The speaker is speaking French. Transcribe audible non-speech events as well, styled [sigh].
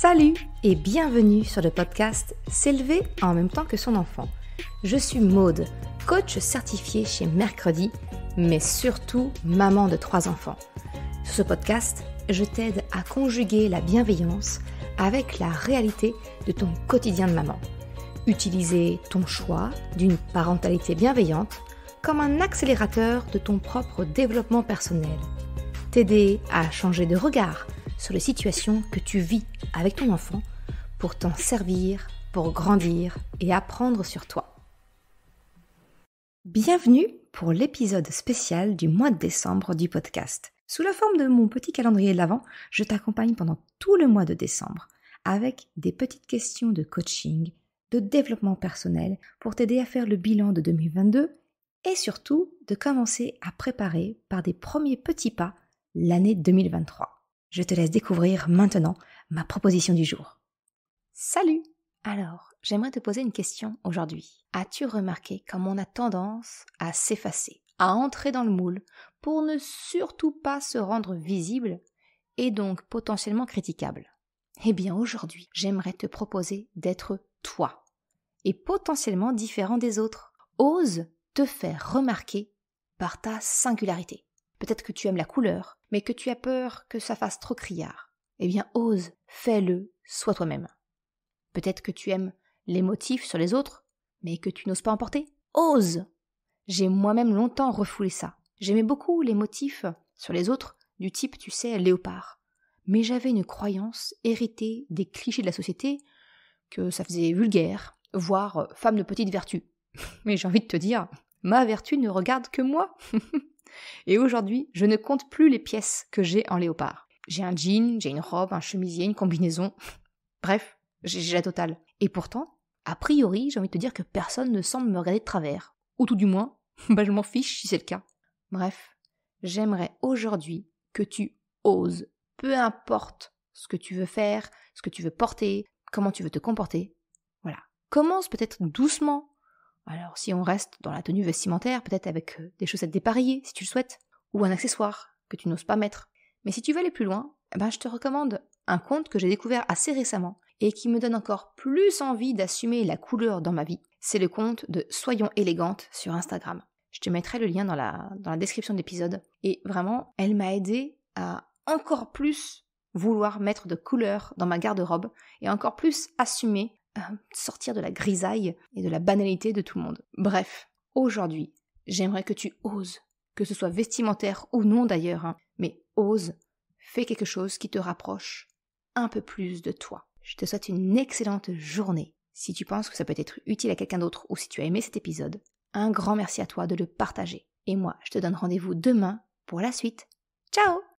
Salut et bienvenue sur le podcast S'élever en même temps que son enfant. Je suis Maude, coach certifié chez Mercredi, mais surtout maman de trois enfants. Sur ce podcast, je t'aide à conjuguer la bienveillance avec la réalité de ton quotidien de maman. Utiliser ton choix d'une parentalité bienveillante comme un accélérateur de ton propre développement personnel. T'aider à changer de regard sur les situations que tu vis avec ton enfant pour t'en servir, pour grandir et apprendre sur toi. Bienvenue pour l'épisode spécial du mois de décembre du podcast. Sous la forme de mon petit calendrier de l'Avent, je t'accompagne pendant tout le mois de décembre avec des petites questions de coaching, de développement personnel pour t'aider à faire le bilan de 2022 et surtout de commencer à préparer par des premiers petits pas l'année 2023. Je te laisse découvrir maintenant ma proposition du jour. Salut Alors, j'aimerais te poser une question aujourd'hui. As-tu remarqué comme on a tendance à s'effacer, à entrer dans le moule pour ne surtout pas se rendre visible et donc potentiellement critiquable? Eh bien aujourd'hui, j'aimerais te proposer d'être toi et potentiellement différent des autres. Ose te faire remarquer par ta singularité. Peut-être que tu aimes la couleur, mais que tu as peur que ça fasse trop criard. Eh bien, ose, fais-le, sois toi-même. Peut-être que tu aimes les motifs sur les autres, mais que tu n'oses pas emporter. Ose J'ai moi-même longtemps refoulé ça. J'aimais beaucoup les motifs sur les autres, du type, tu sais, léopard. Mais j'avais une croyance héritée des clichés de la société que ça faisait vulgaire, voire femme de petite vertu. [laughs] Mais j'ai envie de te dire, ma vertu ne regarde que moi. [laughs] Et aujourd'hui, je ne compte plus les pièces que j'ai en léopard. J'ai un jean, j'ai une robe, un chemisier, une combinaison. [laughs] Bref, j'ai la totale. Et pourtant, a priori, j'ai envie de te dire que personne ne semble me regarder de travers. Ou tout du moins, [laughs] bah je m'en fiche si c'est le cas. Bref, j'aimerais aujourd'hui que tu oses, peu importe ce que tu veux faire, ce que tu veux porter, comment tu veux te comporter. Voilà. Commence peut-être doucement alors si on reste dans la tenue vestimentaire, peut-être avec euh, des chaussettes dépareillées si tu le souhaites, ou un accessoire que tu n'oses pas mettre. Mais si tu veux aller plus loin, eh ben je te recommande un compte que j'ai découvert assez récemment et qui me donne encore plus envie d'assumer la couleur dans ma vie. C'est le compte de Soyons élégantes sur Instagram. Je te mettrai le lien dans la, dans la description de l'épisode. Et vraiment, elle m'a aidé à encore plus vouloir mettre de couleur dans ma garde-robe et encore plus assumer sortir de la grisaille et de la banalité de tout le monde. Bref, aujourd'hui, j'aimerais que tu oses, que ce soit vestimentaire ou non d'ailleurs, hein, mais ose, fais quelque chose qui te rapproche un peu plus de toi. Je te souhaite une excellente journée. Si tu penses que ça peut être utile à quelqu'un d'autre ou si tu as aimé cet épisode, un grand merci à toi de le partager. Et moi, je te donne rendez-vous demain pour la suite. Ciao